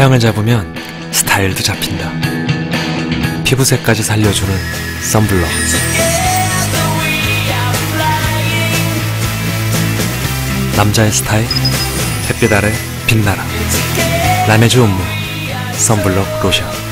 태양을 잡으면 스타일도 잡힌다. 피부색까지 살려주는 썬블럭. 남자의 스타일, 햇빛 아래 빛나라. 라메즈 온무, 썬블럭 로션.